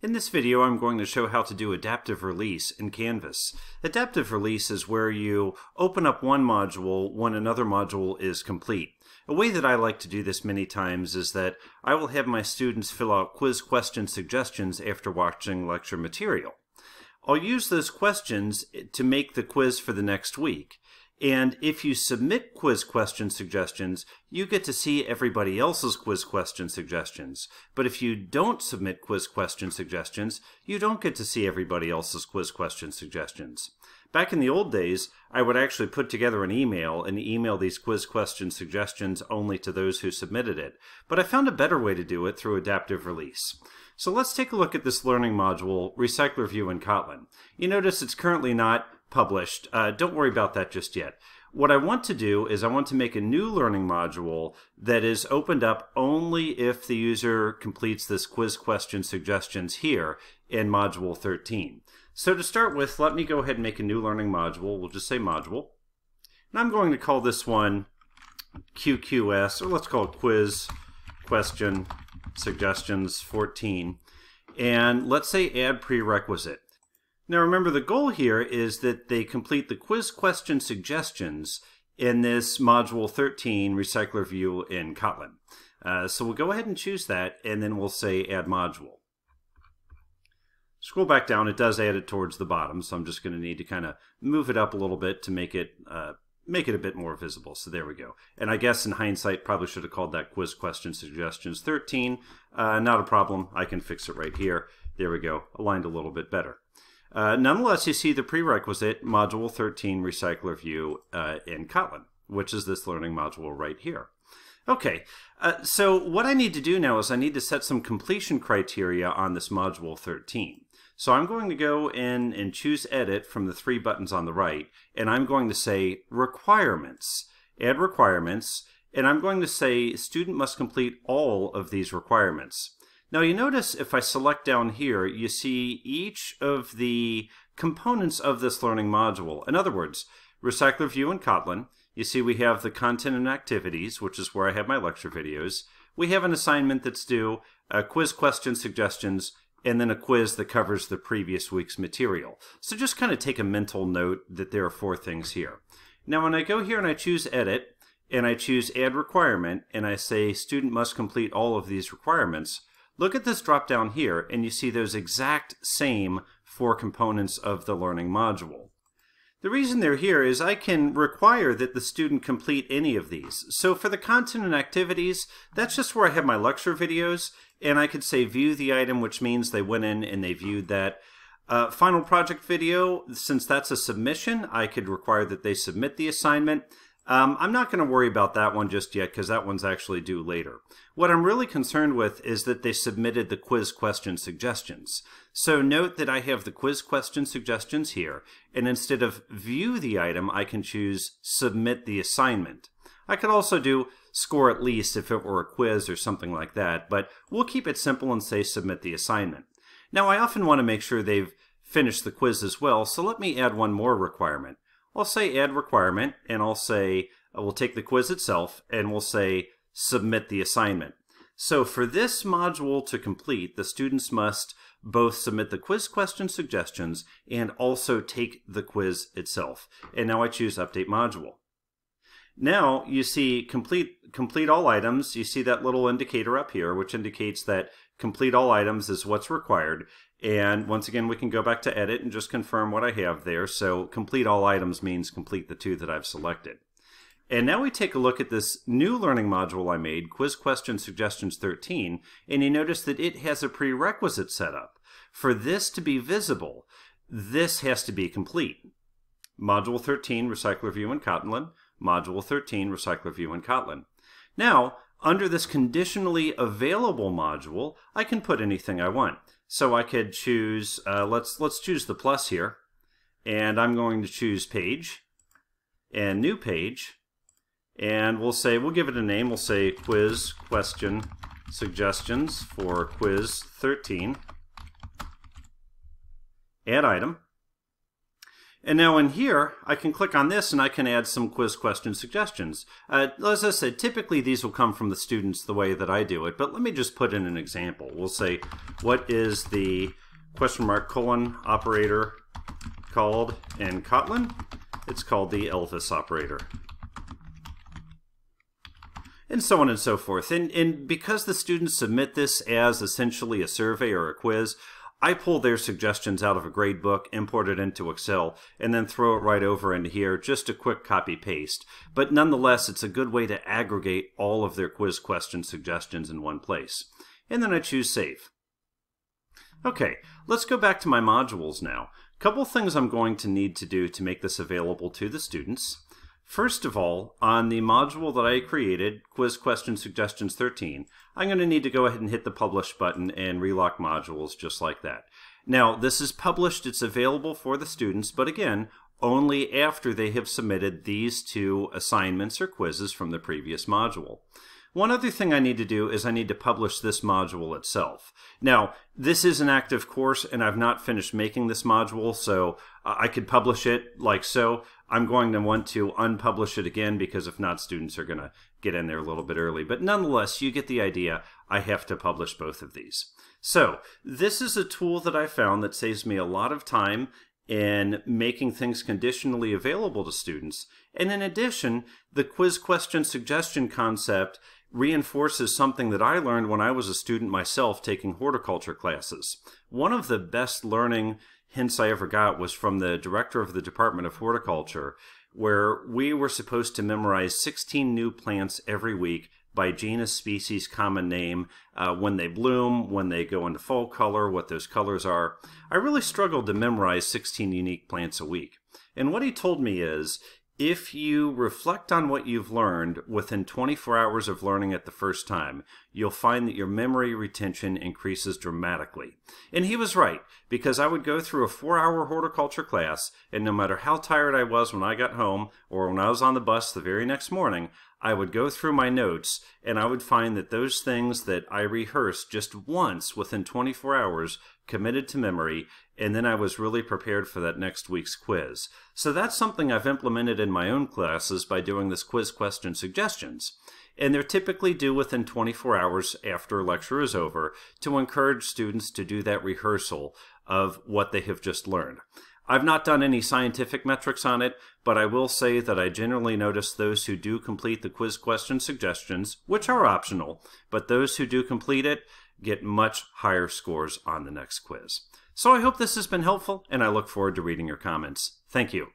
In this video, I'm going to show how to do adaptive release in Canvas. Adaptive release is where you open up one module when another module is complete. A way that I like to do this many times is that I will have my students fill out quiz question suggestions after watching lecture material. I'll use those questions to make the quiz for the next week. And if you submit quiz question suggestions, you get to see everybody else's quiz question suggestions. But if you don't submit quiz question suggestions, you don't get to see everybody else's quiz question suggestions. Back in the old days, I would actually put together an email and email these quiz question suggestions only to those who submitted it. But I found a better way to do it through adaptive release. So let's take a look at this learning module, Recycler View in Kotlin. You notice it's currently not published. Uh, don't worry about that just yet. What I want to do is I want to make a new learning module that is opened up only if the user completes this quiz question suggestions here in module 13. So to start with, let me go ahead and make a new learning module. We'll just say module. And I'm going to call this one QQS, or let's call it quiz question suggestions 14. And let's say add prerequisite. Now remember the goal here is that they complete the quiz question suggestions in this module 13 recycler view in Kotlin. Uh, so we'll go ahead and choose that and then we'll say add module. Scroll back down, it does add it towards the bottom, so I'm just going to need to kind of move it up a little bit to make it uh, make it a bit more visible. So there we go. And I guess in hindsight, probably should have called that quiz question suggestions 13. Uh, not a problem. I can fix it right here. There we go. Aligned a little bit better. Uh, nonetheless, you see the prerequisite Module 13 Recycler View uh, in Kotlin, which is this learning module right here. Okay, uh, so what I need to do now is I need to set some completion criteria on this Module 13. So I'm going to go in and choose Edit from the three buttons on the right, and I'm going to say Requirements. Add Requirements, and I'm going to say Student must complete all of these requirements. Now you notice if I select down here, you see each of the components of this learning module. In other words, Recycler View in Kotlin, you see we have the content and activities, which is where I have my lecture videos. We have an assignment that's due, a quiz question suggestions, and then a quiz that covers the previous week's material. So just kind of take a mental note that there are four things here. Now when I go here and I choose Edit, and I choose Add Requirement, and I say Student must complete all of these requirements, Look at this drop down here and you see those exact same four components of the learning module. The reason they're here is I can require that the student complete any of these. So for the content and activities, that's just where I have my lecture videos, and I could say view the item, which means they went in and they viewed that. Uh, final project video, since that's a submission, I could require that they submit the assignment. Um, I'm not going to worry about that one just yet because that one's actually due later. What I'm really concerned with is that they submitted the quiz question suggestions. So note that I have the quiz question suggestions here, and instead of view the item, I can choose submit the assignment. I could also do score at least if it were a quiz or something like that, but we'll keep it simple and say submit the assignment. Now I often want to make sure they've finished the quiz as well, so let me add one more requirement. I'll say add requirement and I'll say, uh, we'll take the quiz itself and we'll say submit the assignment. So for this module to complete, the students must both submit the quiz question suggestions and also take the quiz itself. And now I choose update module. Now you see complete complete all items. You see that little indicator up here, which indicates that complete all items is what's required. And once again, we can go back to edit and just confirm what I have there. So complete all items means complete the two that I've selected. And now we take a look at this new learning module I made, Quiz Question Suggestions 13, and you notice that it has a prerequisite set up. For this to be visible, this has to be complete. Module 13, Recycler View in Kotlin. Module 13, Recycler View in Kotlin. Now, under this conditionally available module, I can put anything I want. So I could choose, uh, let's, let's choose the plus here, and I'm going to choose page, and new page, and we'll say, we'll give it a name, we'll say quiz question suggestions for quiz 13, add item, And now in here, I can click on this and I can add some quiz question suggestions. Uh, as I said, typically these will come from the students the way that I do it, but let me just put in an example. We'll say, what is the question mark colon operator called in Kotlin? It's called the Elvis operator and so on and so forth. And, and because the students submit this as essentially a survey or a quiz, I pull their suggestions out of a grade book, import it into Excel, and then throw it right over into here, just a quick copy paste. But nonetheless, it's a good way to aggregate all of their quiz question suggestions in one place. And then I choose Save. Okay, let's go back to my modules now. Couple things I'm going to need to do to make this available to the students. First of all, on the module that I created, Quiz Question Suggestions 13, I'm going to need to go ahead and hit the Publish button and relock modules just like that. Now, this is published, it's available for the students, but again, only after they have submitted these two assignments or quizzes from the previous module. One other thing I need to do is I need to publish this module itself. Now, this is an active course and I've not finished making this module, so I could publish it like so. I'm going to want to unpublish it again because if not, students are going to get in there a little bit early. But nonetheless, you get the idea. I have to publish both of these. So this is a tool that I found that saves me a lot of time in making things conditionally available to students. And in addition, the quiz question suggestion concept reinforces something that I learned when I was a student myself taking horticulture classes. One of the best learning hints I ever got was from the director of the Department of Horticulture, where we were supposed to memorize 16 new plants every week by genus, species, common name, uh, when they bloom, when they go into fall color, what those colors are. I really struggled to memorize 16 unique plants a week. And what he told me is if you reflect on what you've learned within 24 hours of learning it the first time, you'll find that your memory retention increases dramatically. And he was right, because I would go through a four hour horticulture class, and no matter how tired I was when I got home or when I was on the bus the very next morning, I would go through my notes and I would find that those things that I rehearsed just once within 24 hours committed to memory, and then I was really prepared for that next week's quiz. So that's something I've implemented in my own classes by doing this quiz question suggestions. And they're typically due within 24 hours after a lecture is over to encourage students to do that rehearsal of what they have just learned. I've not done any scientific metrics on it, but I will say that I generally notice those who do complete the quiz question suggestions, which are optional, but those who do complete it get much higher scores on the next quiz. So I hope this has been helpful, and I look forward to reading your comments. Thank you.